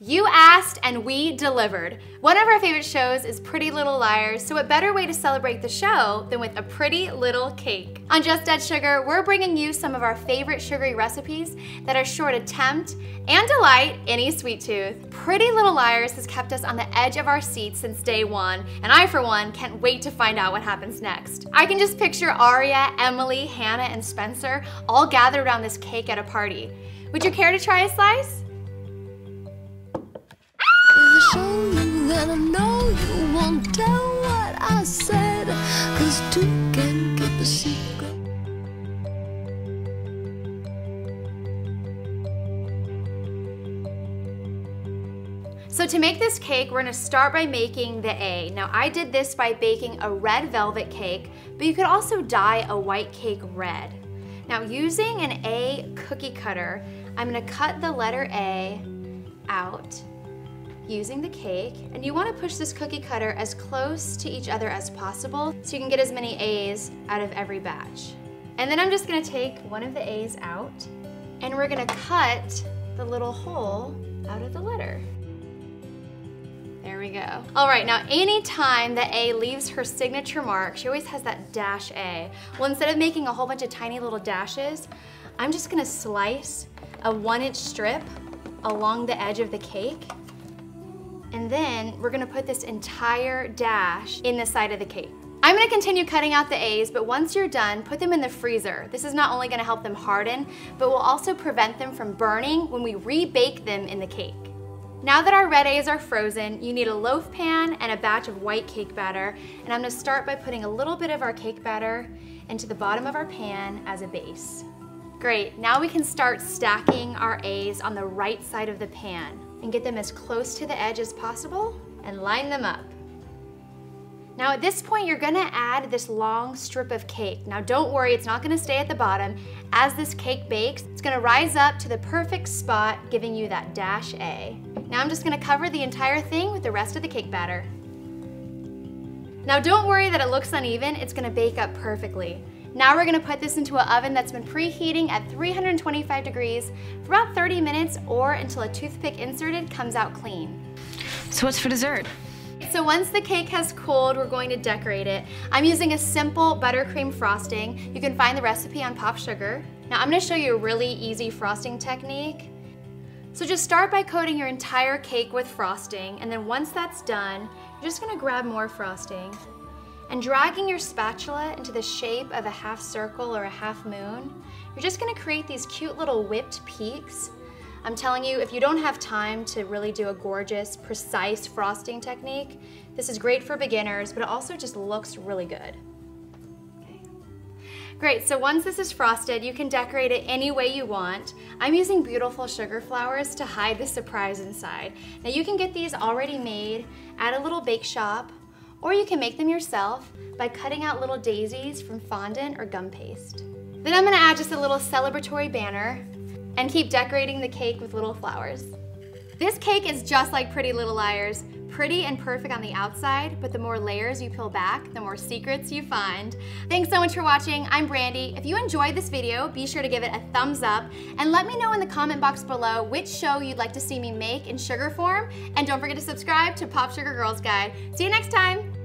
You asked and we delivered. One of our favorite shows is Pretty Little Liars, so what better way to celebrate the show than with a pretty little cake? On Just Add Sugar, we're bringing you some of our favorite sugary recipes that are sure to tempt and delight any sweet tooth. Pretty Little Liars has kept us on the edge of our seats since day one, and I, for one, can't wait to find out what happens next. I can just picture Aria, Emily, Hanna, and Spencer all gathered around this cake at a party. Would you care to try a slice? Said. Cause two can keep a secret. So to make this cake, we're gonna start by making the A. Now I did this by baking a red velvet cake, but you could also dye a white cake red. Now using an A cookie cutter, I'm gonna cut the letter A out using the cake, and you wanna push this cookie cutter as close to each other as possible so you can get as many A's out of every batch. And then I'm just gonna take one of the A's out, and we're gonna cut the little hole out of the letter. There we go. All right, now anytime that A leaves her signature mark, she always has that dash A. Well, instead of making a whole bunch of tiny little dashes, I'm just gonna slice a one inch strip along the edge of the cake and then we're gonna put this entire dash in the side of the cake. I'm gonna continue cutting out the A's, but once you're done, put them in the freezer. This is not only gonna help them harden, but will also prevent them from burning when we rebake them in the cake. Now that our red A's are frozen, you need a loaf pan and a batch of white cake batter, and I'm gonna start by putting a little bit of our cake batter into the bottom of our pan as a base. Great, now we can start stacking our A's on the right side of the pan and get them as close to the edge as possible and line them up. Now at this point, you're gonna add this long strip of cake. Now don't worry, it's not gonna stay at the bottom. As this cake bakes, it's gonna rise up to the perfect spot, giving you that dash A. Now I'm just gonna cover the entire thing with the rest of the cake batter. Now don't worry that it looks uneven, it's gonna bake up perfectly. Now we're gonna put this into an oven that's been preheating at 325 degrees for about 30 minutes or until a toothpick inserted comes out clean. So what's for dessert? So once the cake has cooled, we're going to decorate it. I'm using a simple buttercream frosting. You can find the recipe on Pop Sugar. Now I'm gonna show you a really easy frosting technique. So just start by coating your entire cake with frosting, and then once that's done, you're just gonna grab more frosting and dragging your spatula into the shape of a half circle or a half moon, you're just gonna create these cute little whipped peaks. I'm telling you, if you don't have time to really do a gorgeous, precise frosting technique, this is great for beginners, but it also just looks really good. Great, so once this is frosted, you can decorate it any way you want. I'm using beautiful sugar flowers to hide the surprise inside. Now you can get these already made at a little bake shop or you can make them yourself by cutting out little daisies from fondant or gum paste. Then I'm gonna add just a little celebratory banner and keep decorating the cake with little flowers. This cake is just like Pretty Little Liars, pretty and perfect on the outside, but the more layers you peel back, the more secrets you find. Thanks so much for watching. I'm Brandi. If you enjoyed this video, be sure to give it a thumbs up and let me know in the comment box below which show you'd like to see me make in sugar form. And don't forget to subscribe to Pop Sugar Girls Guide. See you next time.